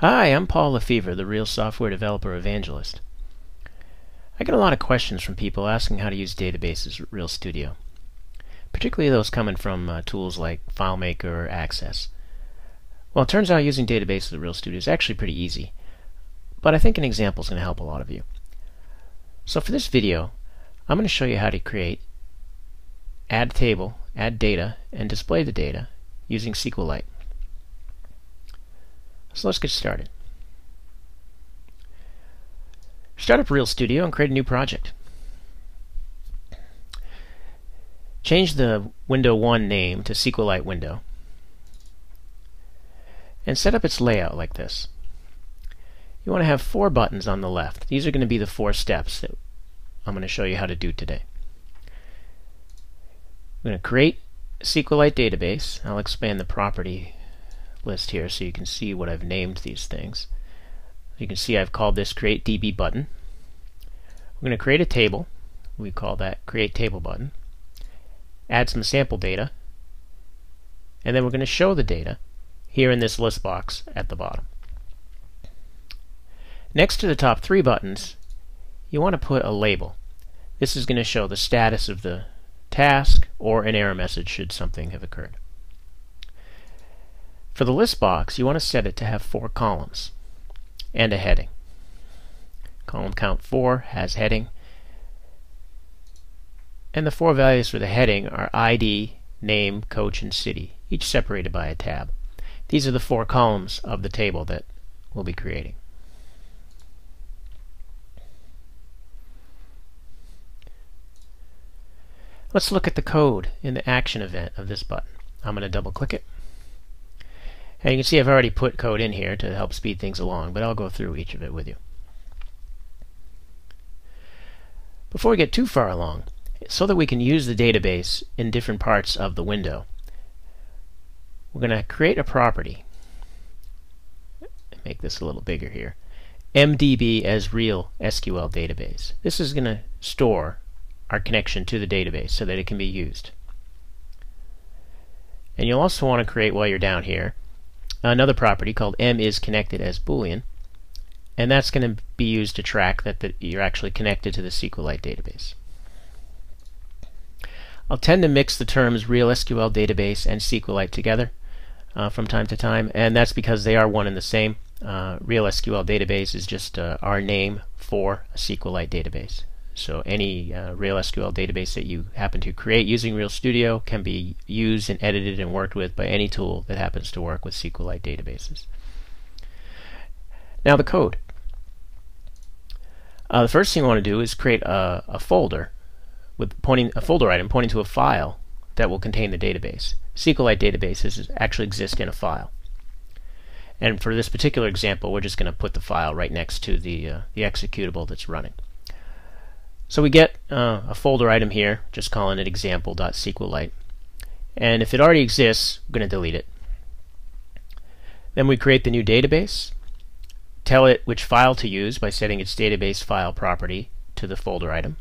Hi, I'm Paul Lefebvre, the Real Software Developer Evangelist. I get a lot of questions from people asking how to use databases with RealStudio, particularly those coming from uh, tools like FileMaker or Access. Well, it turns out using databases with RealStudio is actually pretty easy, but I think an example is going to help a lot of you. So for this video, I'm going to show you how to create, add table, add data, and display the data using SQLite. So let's get started. Start up Real Studio and create a new project. Change the Window 1 name to SQLite Window and set up its layout like this. You want to have four buttons on the left. These are going to be the four steps that I'm going to show you how to do today. I'm going to create SQLite database. I'll expand the property list here so you can see what I've named these things. You can see I've called this create DB button. We're going to create a table. We call that create table button. Add some sample data. And then we're going to show the data here in this list box at the bottom. Next to the top three buttons, you want to put a label. This is going to show the status of the task or an error message should something have occurred. For the list box, you want to set it to have four columns and a heading. Column count 4 has heading. And the four values for the heading are ID, name, coach, and city, each separated by a tab. These are the four columns of the table that we'll be creating. Let's look at the code in the action event of this button. I'm going to double click it. And you can see I've already put code in here to help speed things along, but I'll go through each of it with you. Before we get too far along, so that we can use the database in different parts of the window, we're going to create a property. Make this a little bigger here. MDB as real SQL database. This is going to store our connection to the database so that it can be used. And you'll also want to create while you're down here another property called m is connected as boolean and that's going to be used to track that the, you're actually connected to the SQLite database. I'll tend to mix the terms real SQL database and SQLite together uh, from time to time and that's because they are one and the same. Uh, real SQL database is just uh, our name for a SQLite database. So any uh, real SQL database that you happen to create using RealStudio can be used and edited and worked with by any tool that happens to work with SQLite databases. Now the code. Uh, the first thing we want to do is create a, a folder with pointing a folder item pointing to a file that will contain the database. SQLite databases actually exist in a file. And for this particular example, we're just going to put the file right next to the, uh, the executable that's running. So we get uh, a folder item here, just calling it example.sqlite. And if it already exists, we're going to delete it. Then we create the new database, tell it which file to use by setting its database file property to the folder item,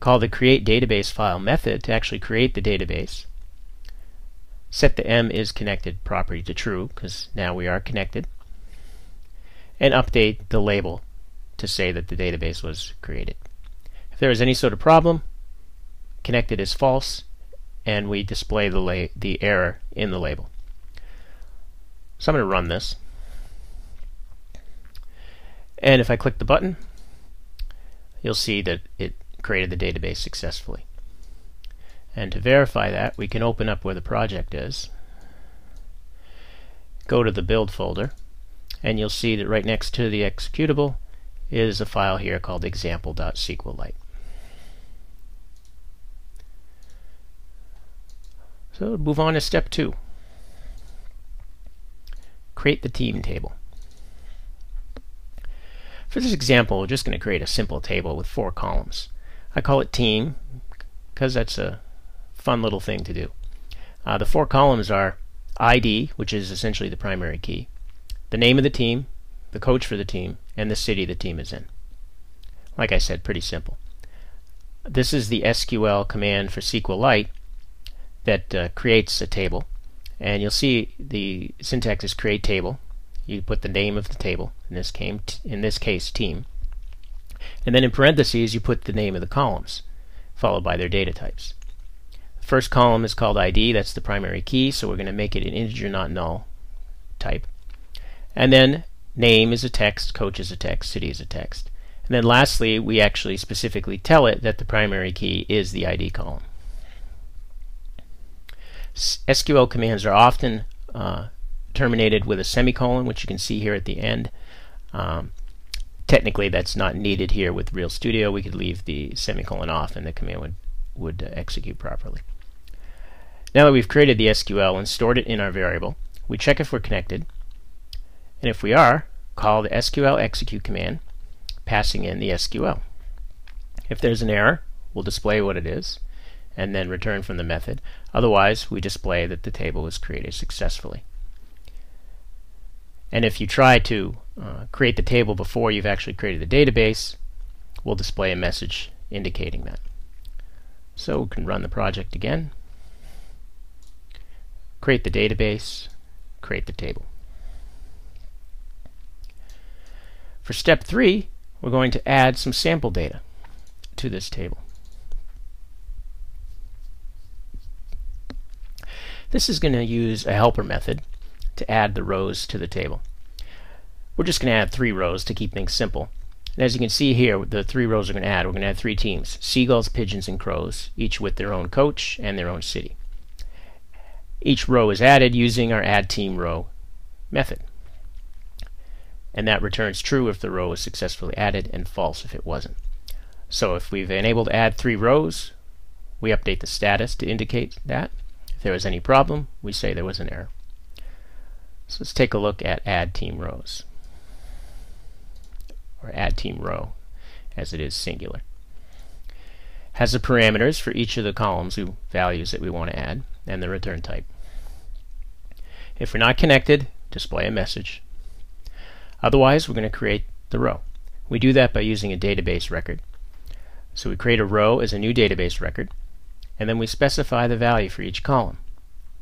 call the create database file method to actually create the database, set the m is connected property to true because now we are connected, and update the label to say that the database was created. If there is any sort of problem, connected is false, and we display the, the error in the label. So I'm going to run this. And if I click the button, you'll see that it created the database successfully. And to verify that, we can open up where the project is, go to the build folder, and you'll see that right next to the executable is a file here called example.sqlite. So move on to step two. Create the team table. For this example, we're just going to create a simple table with four columns. I call it team because that's a fun little thing to do. Uh, the four columns are ID, which is essentially the primary key, the name of the team, the coach for the team, and the city the team is in. Like I said, pretty simple. This is the SQL command for SQLite that uh, creates a table. And you'll see the syntax is create table. you put the name of the table, in this, came in this case team, and then in parentheses you put the name of the columns, followed by their data types. The first column is called ID, that's the primary key, so we're going to make it an integer not null type. And then name is a text, coach is a text, city is a text. And then lastly, we actually specifically tell it that the primary key is the ID column. SQL commands are often uh, terminated with a semicolon, which you can see here at the end. Um, technically, that's not needed here with Real Studio. We could leave the semicolon off and the command would, would uh, execute properly. Now that we've created the SQL and stored it in our variable, we check if we're connected. And if we are, call the SQL execute command, passing in the SQL. If there's an error, we'll display what it is and then return from the method. Otherwise, we display that the table was created successfully. And if you try to uh, create the table before you've actually created the database, we'll display a message indicating that. So we can run the project again, create the database, create the table. For step three, we're going to add some sample data to this table. This is going to use a helper method to add the rows to the table. We're just going to add three rows to keep things simple. And as you can see here, the three rows we're going to add, we're going to add three teams, seagulls, pigeons, and crows, each with their own coach and their own city. Each row is added using our add team row method and that returns true if the row was successfully added and false if it wasn't. So if we've enabled add three rows, we update the status to indicate that. If there was any problem, we say there was an error. So let's take a look at add team rows, or add team row, as it is singular. Has the parameters for each of the columns the values that we want to add, and the return type. If we're not connected, display a message. Otherwise, we're going to create the row. We do that by using a database record. So we create a row as a new database record, and then we specify the value for each column.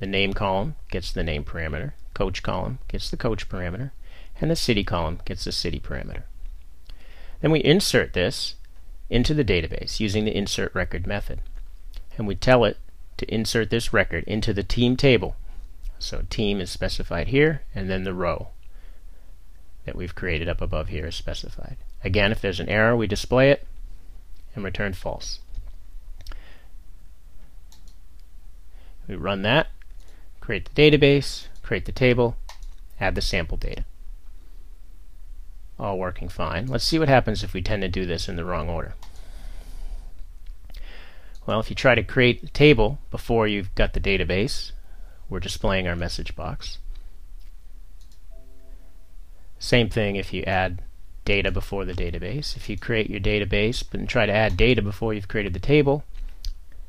The name column gets the name parameter, coach column gets the coach parameter, and the city column gets the city parameter. Then we insert this into the database using the insert record method. And we tell it to insert this record into the team table. So team is specified here, and then the row that we've created up above here is specified. Again, if there's an error, we display it and return false. We run that, create the database, create the table, add the sample data. All working fine. Let's see what happens if we tend to do this in the wrong order. Well, if you try to create the table before you've got the database, we're displaying our message box. Same thing if you add data before the database. If you create your database and try to add data before you've created the table,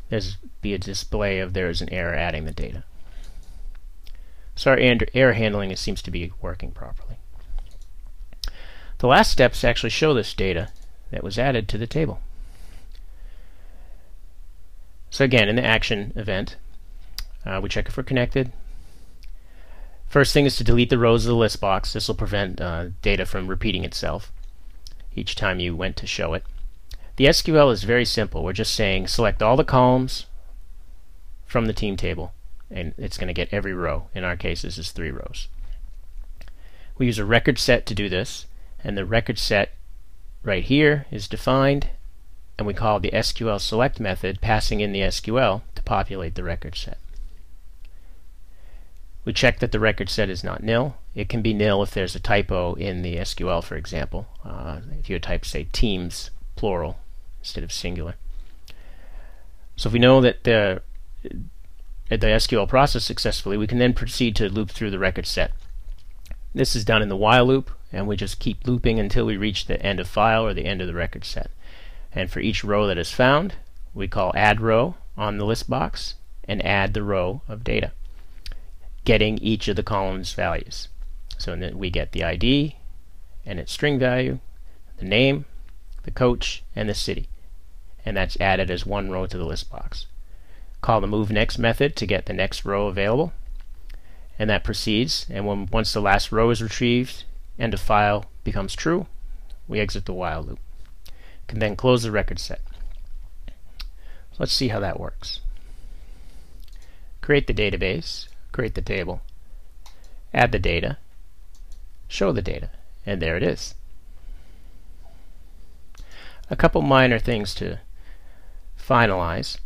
there's be a display of there is an error adding the data. So our error handling seems to be working properly. The last steps actually show this data that was added to the table. So again, in the action event, uh, we check if we're connected, First thing is to delete the rows of the list box. This will prevent uh, data from repeating itself each time you went to show it. The SQL is very simple. We're just saying select all the columns from the team table and it's going to get every row. In our case this is three rows. We use a record set to do this and the record set right here is defined and we call the SQL select method passing in the SQL to populate the record set. We check that the record set is not nil. It can be nil if there's a typo in the SQL, for example. Uh, if you type, say, teams, plural, instead of singular. So if we know that the, the SQL process successfully, we can then proceed to loop through the record set. This is done in the while loop, and we just keep looping until we reach the end of file or the end of the record set. And for each row that is found, we call add row on the list box and add the row of data getting each of the columns values. So then we get the ID and its string value, the name, the coach, and the city. And that's added as one row to the list box. Call the move next method to get the next row available. and that proceeds. And when once the last row is retrieved, end of file becomes true, we exit the while loop. Can then close the record set. Let's see how that works. Create the database, create the table, add the data, show the data, and there it is. A couple minor things to finalize.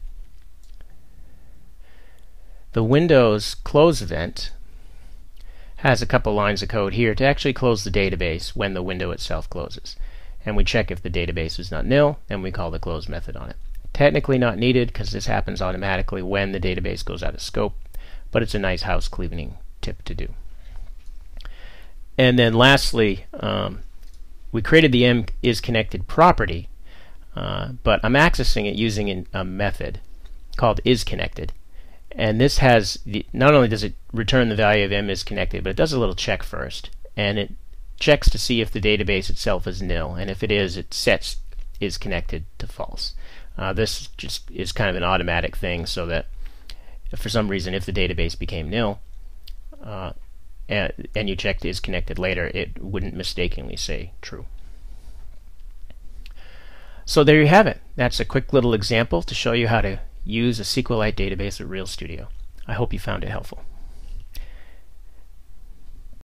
The Windows close event has a couple lines of code here to actually close the database when the window itself closes. And we check if the database is not nil, and we call the close method on it. Technically not needed because this happens automatically when the database goes out of scope, but it's a nice house cleaning tip to do. And then lastly, um, we created the M is connected property, uh, but I'm accessing it using an, a method called is connected. And this has the, not only does it return the value of M is connected, but it does a little check first, and it checks to see if the database itself is nil, and if it is, it sets is connected to false. Uh, this just is kind of an automatic thing, so that for some reason, if the database became nil, uh, and, and you checked is connected later, it wouldn't mistakenly say true. So there you have it. That's a quick little example to show you how to use a SQLite database at RealStudio. I hope you found it helpful.